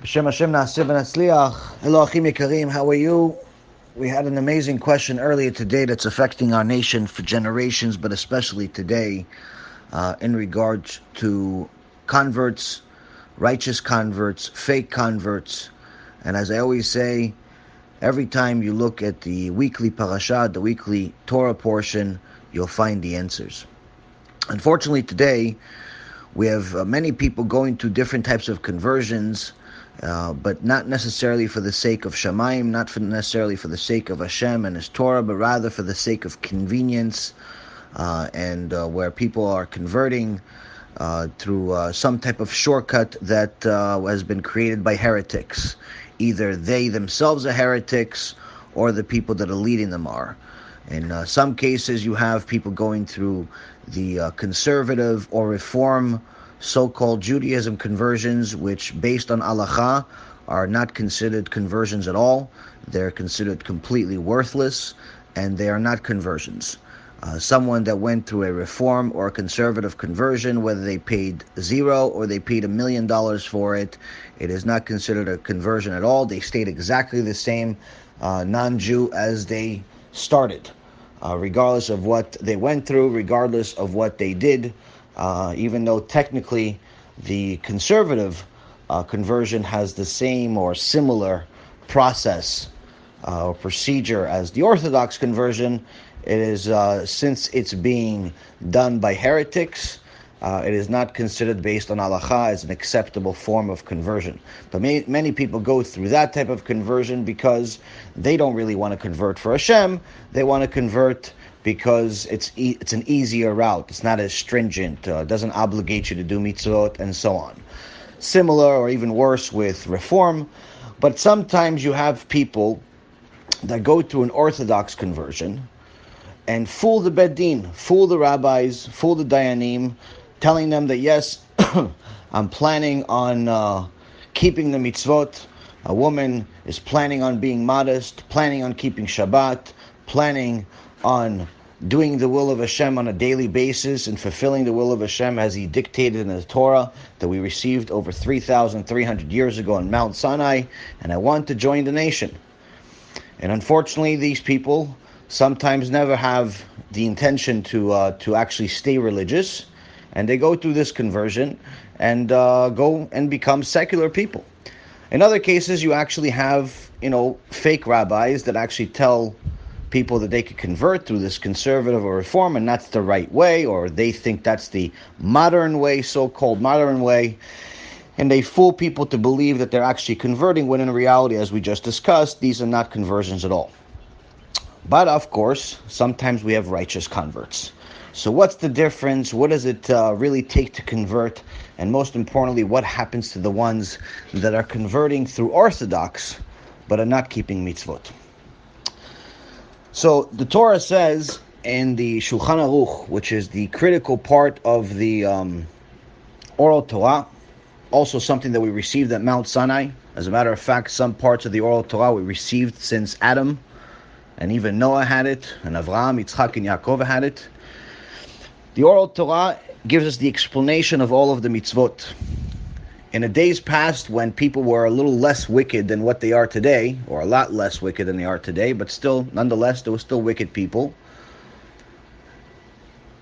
Hashem. Hello, Yekarim. How are you? We had an amazing question earlier today that's affecting our nation for generations, but especially today, uh, in regards to converts, righteous converts, fake converts. And as I always say, every time you look at the weekly parashah, the weekly Torah portion, you'll find the answers. Unfortunately, today, we have uh, many people going through different types of conversions, uh, but not necessarily for the sake of Shamayim, not for necessarily for the sake of Hashem and His Torah, but rather for the sake of convenience, uh, and uh, where people are converting uh, through uh, some type of shortcut that has been created by heretics. Either they themselves are heretics, or the people that are leading them are. In some cases, you have people going through the conservative or reform so-called Judaism conversions, which, based on halacha, are not considered conversions at all. They're considered completely worthless, and they are not conversions. Uh, someone that went through a reform or a conservative conversion, whether they paid zero or they paid a million dollars for it, it is not considered a conversion at all. They stayed exactly the same uh, non-Jew as they started, uh, regardless of what they went through, regardless of what they did, uh, even though technically the conservative uh, conversion has the same or similar process uh, or procedure as the Orthodox conversion. It is, uh, since it's being done by heretics, uh, it is not considered based on halacha as an acceptable form of conversion. But many, many people go through that type of conversion because they don't really want to convert for Hashem. They want to convert because it's e- it's an easier route. It's not as stringent. Uh, doesn't obligate you to do mitzvot and so on. Similar or even worse with reform. But sometimes you have people that go through an orthodox conversion and fool the bet din, fool the rabbis, fool the dayanim, telling them that yes, I'm planning on uh, keeping the mitzvot. A woman is planning on being modest, planning on keeping Shabbat, planning on doing the will of Hashem on a daily basis and fulfilling the will of Hashem as He dictated in the Torah that we received over 3,300 years ago on Mount Sinai, and I want to join the nation. And unfortunately, these people sometimes never have the intention to uh, to actually stay religious and they go through this conversion and uh, go and become secular people. In other cases, you actually have, you know, fake rabbis that actually tell people that they could convert through this conservative or reform, and that's the right way, or they think that's the modern way, so-called modern way, and they fool people to believe that they're actually converting, when in reality, as we just discussed, these are not conversions at all. But of course, sometimes we have righteous converts. So, what's the difference? What does it uh, really take to convert? And most importantly, what happens to the ones that are converting through Orthodox but are not keeping mitzvot? So, the Torah says in the Shulchan Aruch, which is the critical part of the um, oral Torah, also something that we received at Mount Sinai. As a matter of fact, some parts of the oral Torah we received since Adam, and even Noah had it, and Avraham, Yitzchak, and Yaakov had it. The oral Torah gives us the explanation of all of the mitzvot. In the days past, when people were a little less wicked than what they are today, or a lot less wicked than they are today, but still, nonetheless, there were still wicked people.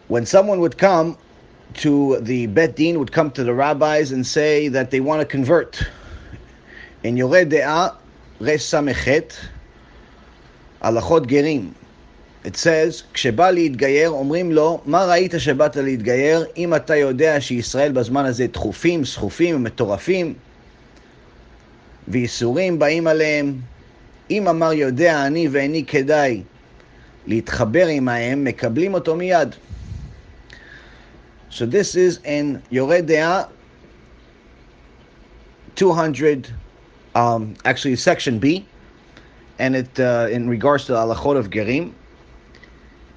When someone would come to the Bet Din, would come to the rabbis and say that they want to convert. In Yoreh De'ah, Res Samechet, Halachot Gerim, it says, כשבא להתגייר, אומרים לו, מה ראית שבאת להתגייר, אם אתה יודע שישראל בזמן הזה דחופים, סחופים ומטורפים, וייסורים באים עליהם. אם אמר יודע אני ואיני כדאי להתחבר עמהם, מקבלים אותו מיד. So this is in יורה דעה 200, um, actually section B, and it uh, in regards to the halachot of gerim.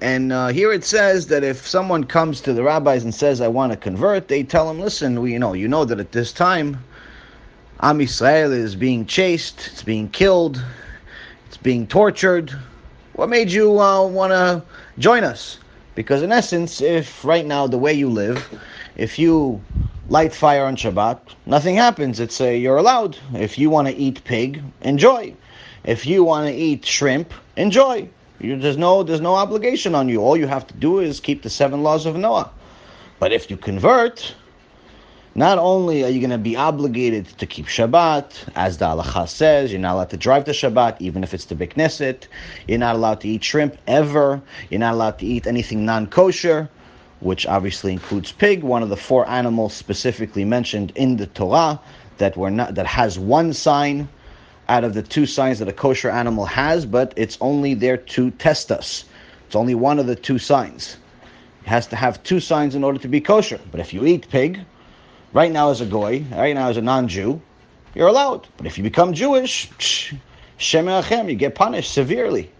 And uh, here it says that if someone comes to the rabbis and says, "I want to convert," they tell him, "Listen, we, you know, you know that at this time, Am Yisrael is being chased, it's being killed, it's being tortured. What made you uh, want to join us? Because in essence, if right now the way you live, if you light fire on Shabbat, nothing happens. It's a, you're allowed. If you want to eat pig, enjoy. If you want to eat shrimp, enjoy. You, there's no there's no obligation on you. All you have to do is keep the seven laws of Noah. But if you convert, not only are you going to be obligated to keep Shabbat, as the halacha says, you're not allowed to drive to Shabbat, even if it's the Beit Knesset. You're not allowed to eat shrimp ever. You're not allowed to eat anything non-kosher, which obviously includes pig, one of the four animals specifically mentioned in the Torah that were not that has one sign out of the two signs that a kosher animal has, but it's only there to test us. It's only one of the two signs. It has to have two signs in order to be kosher. But if you eat pig, right now as a goy, right now as a non-Jew, you're allowed. But if you become Jewish, Shem you get punished severely.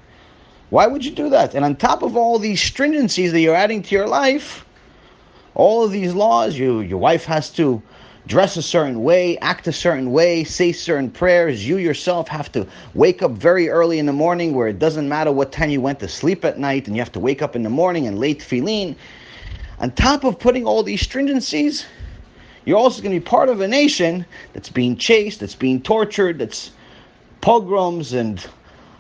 Why would you do that? And on top of all these stringencies that you're adding to your life, all of these laws, you your wife has to dress a certain way, act a certain way, say certain prayers. You yourself have to wake up very early in the morning where it doesn't matter what time you went to sleep at night and you have to wake up in the morning and late tefillin. On top of putting all these stringencies, you're also going to be part of a nation that's being chased, that's being tortured, that's pogroms and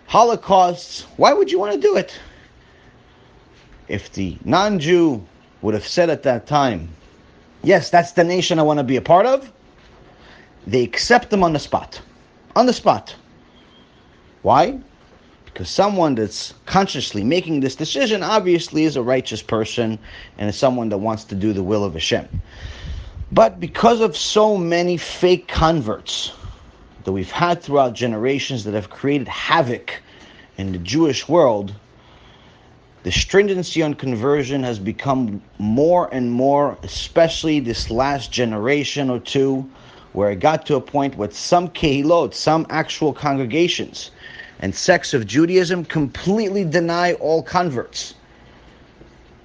holocausts. Why would you want to do it? If the non Jew would have said at that time, yes, that's the nation I want to be a part of, they accept them on the spot. On the spot. Why? Because someone that's consciously making this decision obviously is a righteous person and is someone that wants to do the will of Hashem. But because of so many fake converts that we've had throughout generations that have created havoc in the Jewish world, the stringency on conversion has become more and more, especially this last generation or two, where it got to a point with some kehilot, some actual congregations, and sects of Judaism completely deny all converts.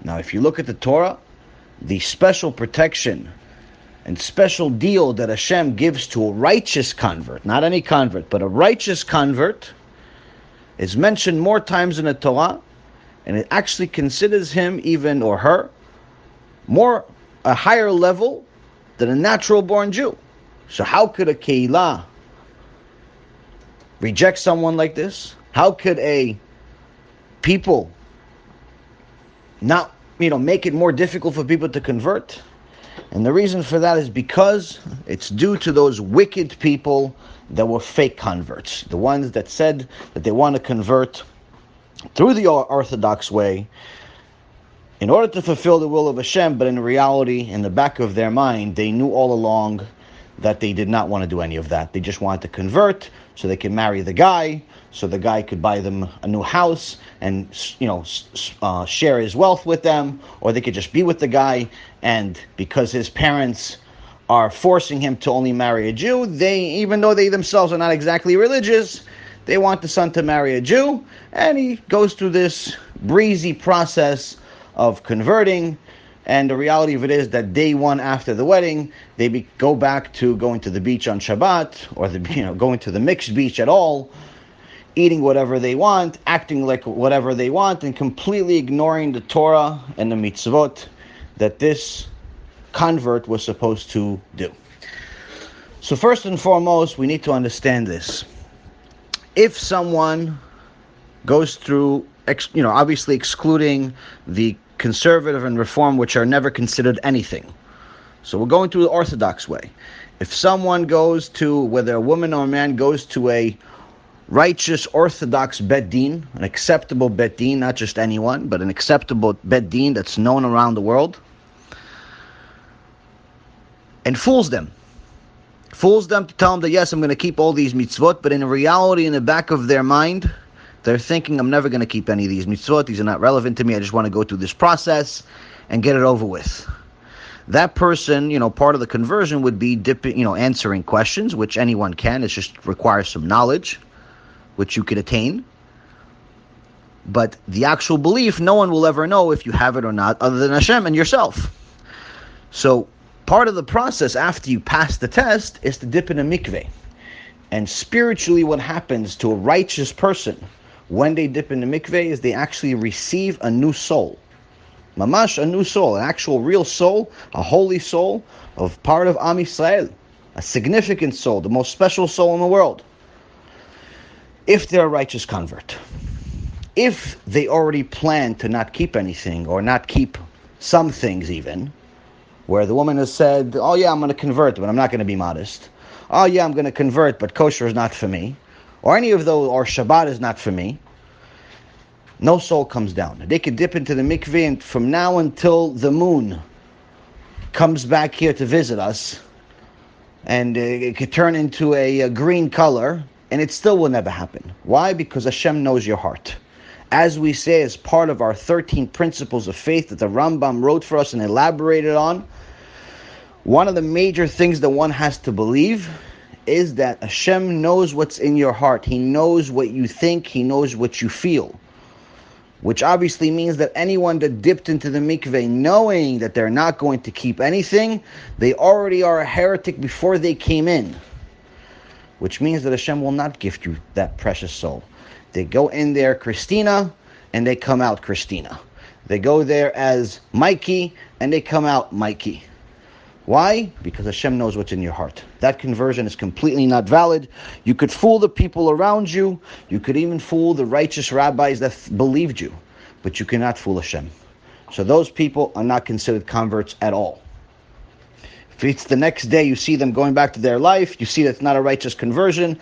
Now, if you look at the Torah, the special protection and special deal that Hashem gives to a righteous convert, not any convert, but a righteous convert, is mentioned more times in the Torah and it actually considers him even or her more a higher level than a natural born Jew. So how could a kehilah reject someone like this? How could a people not you know make it more difficult for people to convert? And the reason for that is because it's due to those wicked people that were fake converts, the ones that said that they want to convert through the Orthodox way in order to fulfill the will of Hashem, but in reality, in the back of their mind, they knew all along that they did not want to do any of that. They just wanted to convert so they could marry the guy, so the guy could buy them a new house and you know uh, share his wealth with them, or they could just be with the guy. And because his parents are forcing him to only marry a Jew, they even though they themselves are not exactly religious, they want the son to marry a Jew, and he goes through this breezy process of converting. And the reality of it is that day one after the wedding, they be, go back to going to the beach on Shabbat, or the, you know going to the mixed beach at all, eating whatever they want, acting like whatever they want, and completely ignoring the Torah and the mitzvot that this convert was supposed to do. So first and foremost, we need to understand this if someone goes through, you know, obviously excluding the conservative and reform, which are never considered anything. So we're going through the orthodox way. If someone goes to, whether a woman or a man goes to a righteous orthodox bet din, an acceptable bet din, not just anyone, but an acceptable bet din that's known around the world, and fools them fools them to tell them that yes, I'm going to keep all these mitzvot, but in reality, in the back of their mind, they're thinking I'm never going to keep any of these mitzvot. These are not relevant to me. I just want to go through this process and get it over with. That person, you know, part of the conversion would be dipping, you know, answering questions, which anyone can. It just requires some knowledge, which you could attain. But the actual belief, no one will ever know if you have it or not, other than Hashem and yourself. So part of the process after you pass the test is to dip in a mikveh. And spiritually, what happens to a righteous person when they dip in the mikveh is they actually receive a new soul. Mamash, a new soul, an actual real soul, a holy soul, of part of Am Yisrael, a significant soul, the most special soul in the world, if they're a righteous convert, if they already plan to not keep anything or not keep some things even, where the woman has said, Oh, yeah, I'm going to convert, but I'm not going to be modest. Oh, yeah, I'm going to convert, but kosher is not for me. Or any of those, or Shabbat is not for me. No soul comes down. They could dip into the mikveh, and from now until the moon comes back here to visit us, and it could turn into a, a green color, and it still will never happen. Why? Because Hashem knows your heart as we say, as part of our 13 principles of faith that the Rambam wrote for us and elaborated on, one of the major things that one has to believe is that Hashem knows what's in your heart. He knows what you think, He knows what you feel. Which obviously means that anyone that dipped into the mikveh knowing that they're not going to keep anything, they already are a heretic before they came in. Which means that Hashem will not gift you that precious soul. They go in there Christina and they come out Christina. They go there as Mikey and they come out Mikey. Why? Because Hashem knows what's in your heart. That conversion is completely not valid. You could fool the people around you. You could even fool the righteous rabbis that believed you. But you cannot fool Hashem. So those people are not considered converts at all. If it's the next day you see them going back to their life, you see that's not a righteous conversion,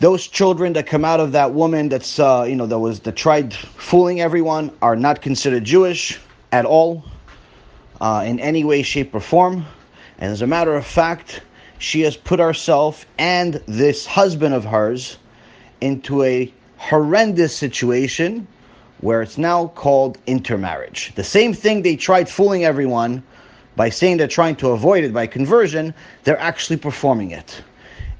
those children that come out of that woman that's uh, you know that was that tried fooling everyone are not considered Jewish at all, uh, in any way, shape, or form. And as a matter of fact, she has put herself and this husband of hers into a horrendous situation where it's now called intermarriage. The same thing they tried fooling everyone by saying they're trying to avoid it by conversion, they're actually performing it.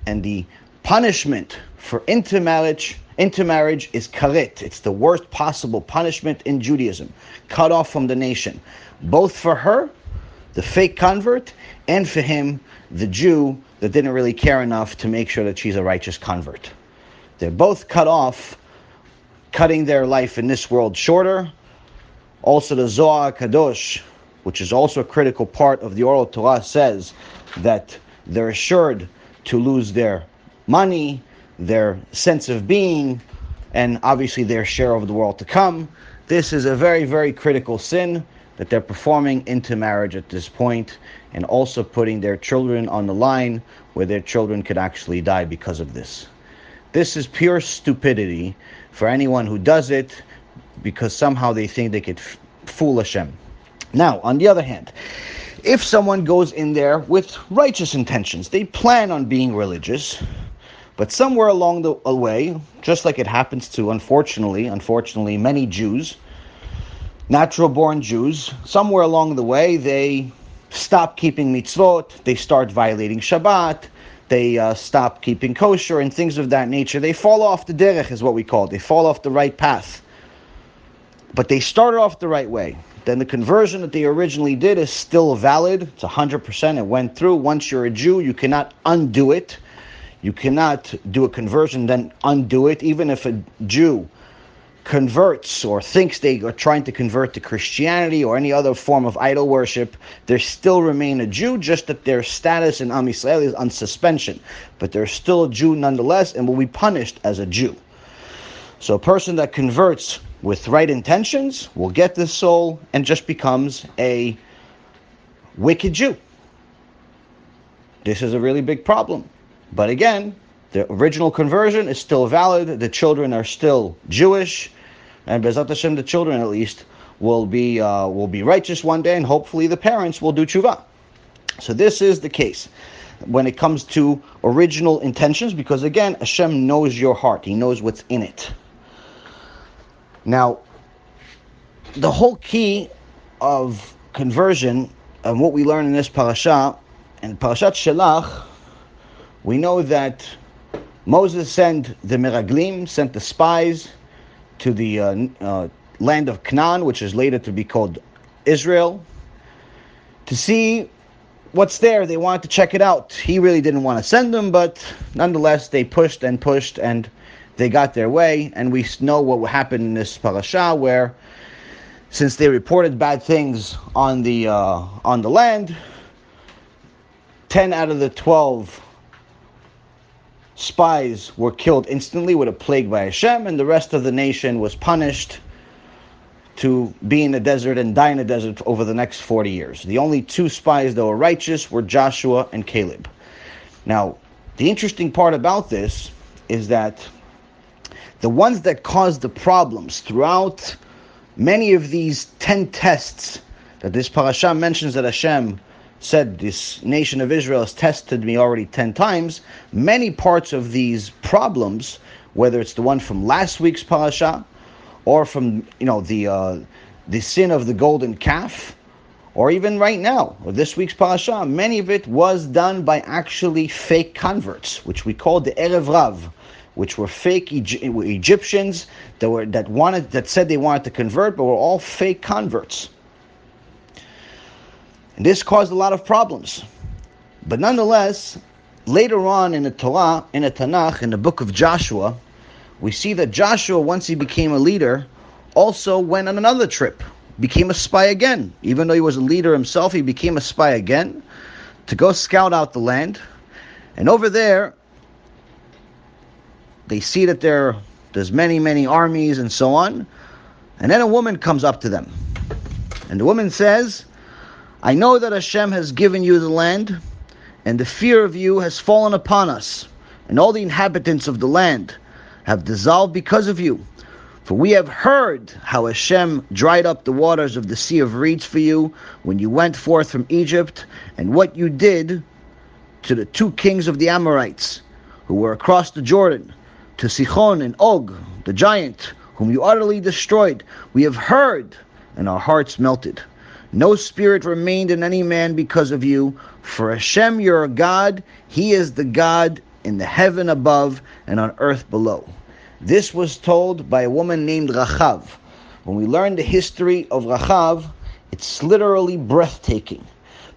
And the punishment for intermarriage intermarriage is karet. It's the worst possible punishment in Judaism, cut off from the nation, both for her, the fake convert, and for him, the Jew that didn't really care enough to make sure that she's a righteous convert. They're both cut off, cutting their life in this world shorter. Also, the Zohar Kadosh, which is also a critical part of the oral Torah, says that they're assured to lose their money, their sense of being, and obviously their share of the world to come. This is a very, very critical sin that they're performing intermarriage at this point and also putting their children on the line where their children could actually die because of this. This is pure stupidity for anyone who does it because somehow they think they could f- fool Hashem. Now, on the other hand, if someone goes in there with righteous intentions, they plan on being religious, but somewhere along the way, just like it happens to, unfortunately, unfortunately, many Jews, natural born Jews, somewhere along the way, they stop keeping mitzvot, they start violating Shabbat, they uh, stop keeping kosher, and things of that nature. They fall off the derech, is what we call it. They fall off the right path. But they started off the right way. Then the conversion that they originally did is still valid. It's 100%. It went through. Once you're a Jew, you cannot undo it. You cannot do a conversion, then undo it. Even if a Jew converts or thinks they are trying to convert to Christianity or any other form of idol worship, they still remain a Jew, just that their status in Am Yisrael is on suspension. But they're still a Jew nonetheless and will be punished as a Jew. So a person that converts with right intentions will get this soul and just becomes a wicked Jew. This is a really big problem. But again, the original conversion is still valid. The children are still Jewish, and Be'ezrat Hashem, the children at least will be uh, will be righteous one day, and hopefully the parents will do tshuva. So this is the case when it comes to original intentions, because again, Hashem knows your heart; He knows what's in it. Now, the whole key of conversion and what we learn in this parasha, and Parashat Shelach, we know that Moses sent the Meraglim, sent the spies to the uh, uh, land of Canaan, which is later to be called Israel, to see what's there. They wanted to check it out. He really didn't want to send them, but nonetheless, they pushed and pushed and they got their way. And we know what happened in this parasha, where since they reported bad things on the uh, on the land, 10 out of the 12 spies were killed instantly with a plague by Hashem, and the rest of the nation was punished to be in the desert and die in the desert over the next 40 years. The only two spies that were righteous were Joshua and Caleb. Now, the interesting part about this is that the ones that caused the problems throughout many of these 10 tests that this parasha mentions that Hashem said, This nation of Israel has tested me already 10 times, many parts of these problems, whether it's the one from last week's parasha, or from you know the uh, the sin of the golden calf, or even right now, or this week's parasha, many of it was done by actually fake converts, which we call the Erev Rav, which were fake Egyptians that were that wanted that said they wanted to convert, but were all fake converts. And this caused a lot of problems. But nonetheless, later on in the Torah, in the Tanakh, in the book of Joshua, we see that Joshua, once he became a leader, also went on another trip, became a spy again. Even though he was a leader himself, he became a spy again to go scout out the land. And over there, they see that there, there's many, many armies and so on. And then a woman comes up to them. And the woman says, I know that Hashem has given you the land, and the fear of you has fallen upon us, and all the inhabitants of the land have dissolved because of you. For we have heard how Hashem dried up the waters of the Sea of Reeds for you when you went forth from Egypt, and what you did to the two kings of the Amorites who were across the Jordan, to Sichon and Og, the giant, whom you utterly destroyed. We have heard, and our hearts melted. No spirit remained in any man because of you. For Hashem your God, He is the God in the heaven above and on earth below. This was told by a woman named Rachav. When we learn the history of Rachav, it's literally breathtaking.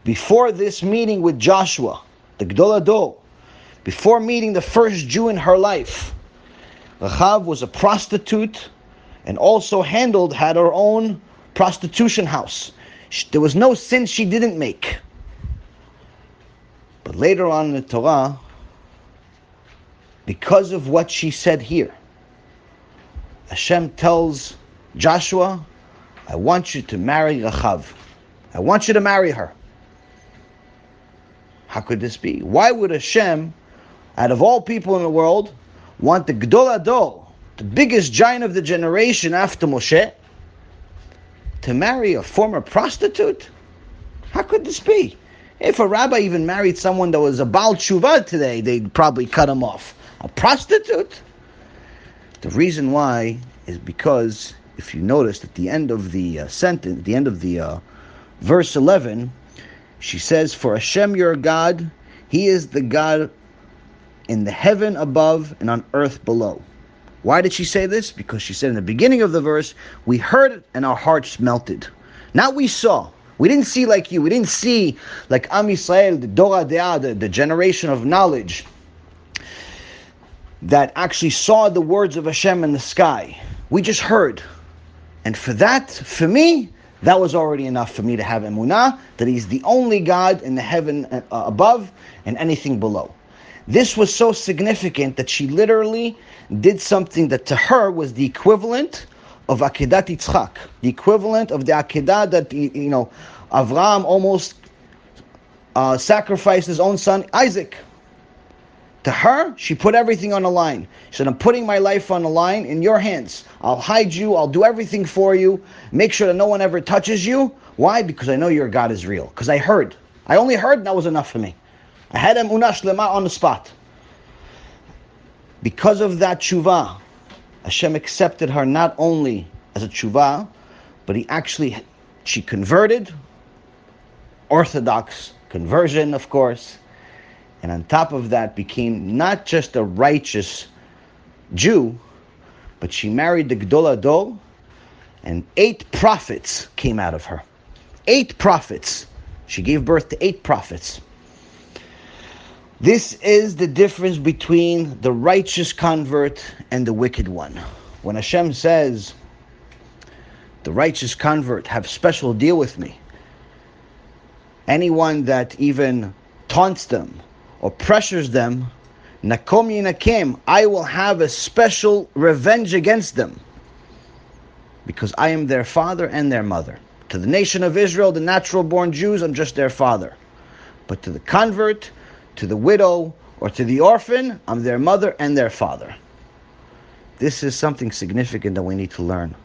Before this meeting with Joshua, the Gadol HaDor, before meeting the first Jew in her life, Rachav was a prostitute and also handled, had her own prostitution house. There was no sin she didn't make. But later on in the Torah, because of what she said here. Hashem tells Joshua, I want you to marry Rachav. I want you to marry her. How could this be? Why would Hashem, out of all people in the world, want the Gadol HaDor, the biggest giant of the generation after Moshe, to marry a former prostitute? How could this be? If a rabbi even married someone that was a Baal Tshuva today, they'd probably cut him off a prostitute? The reason why is because if you noticed at the end of the uh, sentence, the end of the uh, verse 11, she says, For Hashem your God, He is the God in the heaven above and on earth below. Why did she say this? Because she said in the beginning of the verse, We heard it and our hearts melted. Now we saw. We didn't see like you. We didn't see like Am Yisrael, the Dor De'ah, the, the generation of knowledge that actually saw the words of Hashem in the sky. We just heard. And for that, for me, that was already enough for me to have emunah that He's the only God in the heaven uh, above and anything below. This was so significant that she literally did something that to her was the equivalent of Akedat Yitzchak, the equivalent of the Akedah that, you know, Avram almost uh, sacrificed his own son Isaac. To her, she put everything on the line. She said, I'm putting my life on the line in your hands. I'll hide you, I'll do everything for you, make sure that no one ever touches you. Why? Because I know your God is real. Because I heard. I only heard, and that was enough for me. I had emunah shlema on the spot. Because of that tshuva, Hashem accepted her not only as a tshuva, but he actually, she converted, Orthodox conversion, of course and on top of that became not just a righteous Jew, but she married the Gadol HaDor, and eight prophets came out of her. Eight prophets. She gave birth to eight prophets. This is the difference between the righteous convert and the wicked one. When Hashem says, the righteous convert have special deal with me, anyone that even taunts them or pressures them, nakom yinakim, I will have a special revenge against them because I am their father and their mother. To the nation of Israel, the natural born Jews, I'm just their father. But to the convert, to the widow, or to the orphan, I'm their mother and their father. This is something significant that we need to learn.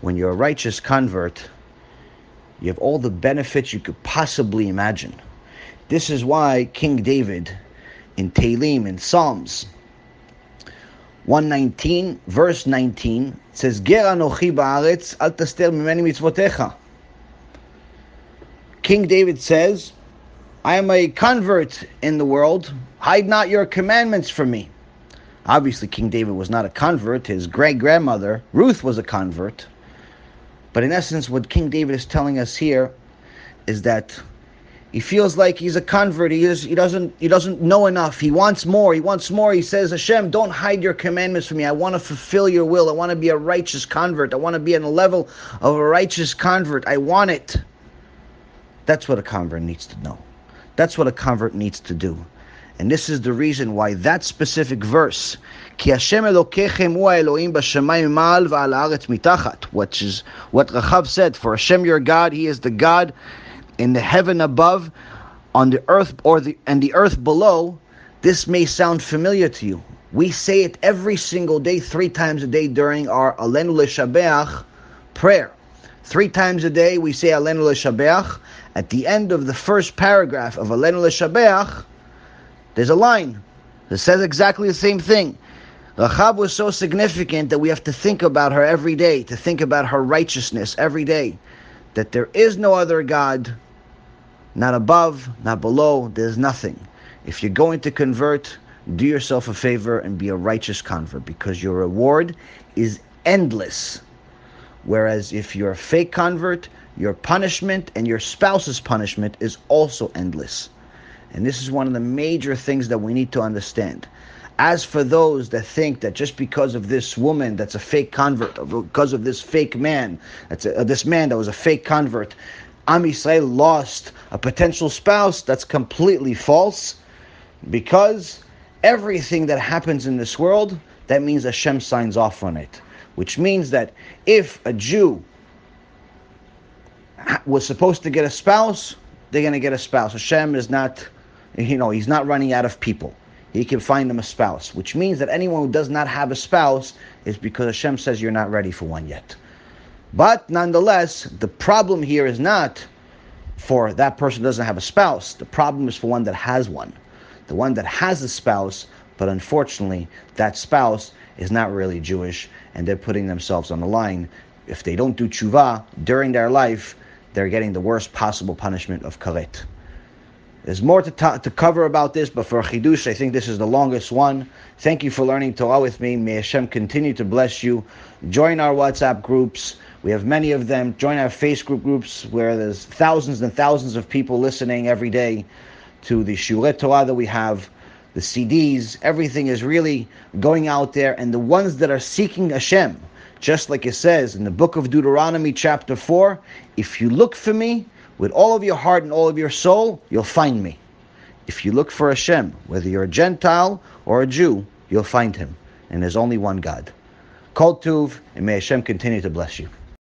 When you're a righteous convert, you have all the benefits you could possibly imagine. This is why King David in Tehillim, in Psalms 119, verse 19, says, ba'aretz, al taster. King David says, I am a convert in the world. Hide not your commandments from me. Obviously, King David was not a convert. His great grandmother, Ruth, was a convert. But in essence, what King David is telling us here is that he feels like he's a convert. He, is, he, doesn't, he doesn't know enough. He wants more. He wants more. He says, Hashem, don't hide your commandments from me. I want to fulfill your will. I want to be a righteous convert. I want to be on the level of a righteous convert. I want it. That's what a convert needs to know. That's what a convert needs to do. And this is the reason why that specific verse, Ki Hashem Elokechem hu Elohim b'shamayim mal v'al mitachat, which is what Rachav said, for Hashem your God, He is the God in the heaven above, on the earth or the and the earth below. This may sound familiar to you. We say it every single day, three times a day during our Alenu Leshabeach prayer. Three times a day we say Alenu Leshabeach. At the end of the first paragraph of Alenu Leshabeach, there's a line that says exactly the same thing. Rachab was so significant that we have to think about her every day, to think about her righteousness every day. That there is no other God, not above, not below, there's nothing. If you're going to convert, do yourself a favor and be a righteous convert because your reward is endless. Whereas if you're a fake convert, your punishment and your spouse's punishment is also endless. And this is one of the major things that we need to understand. As for those that think that just because of this woman that's a fake convert, because of this fake man, that's a, uh, this man that was a fake convert, Am Yisrael lost a potential spouse, that's completely false. Because everything that happens in this world, that means Hashem signs off on it. Which means that if a Jew was supposed to get a spouse, they're going to get a spouse. Hashem is not you know, he's not running out of people. He can find them a spouse, which means that anyone who does not have a spouse is because Hashem says you're not ready for one yet. But nonetheless, the problem here is not for that person doesn't have a spouse. The problem is for one that has one. The one that has a spouse, but unfortunately, that spouse is not really Jewish, and they're putting themselves on the line. If they don't do tshuva during their life, they're getting the worst possible punishment of karet. There's more to, ta- to cover about this, but for Chidush, I think this is the longest one. Thank you for learning Torah with me. May Hashem continue to bless you. Join our WhatsApp groups. We have many of them. Join our Facebook groups where there's thousands and thousands of people listening every day to the Shuret Torah that we have, the CDs. Everything is really going out there. And the ones that are seeking Hashem, just like it says in the book of Deuteronomy, chapter 4, if you look for me, with all of your heart and all of your soul, you'll find me. If you look for Hashem, whether you're a Gentile or a Jew, you'll find him. And there's only one God. Kol Tuv, and may Hashem continue to bless you.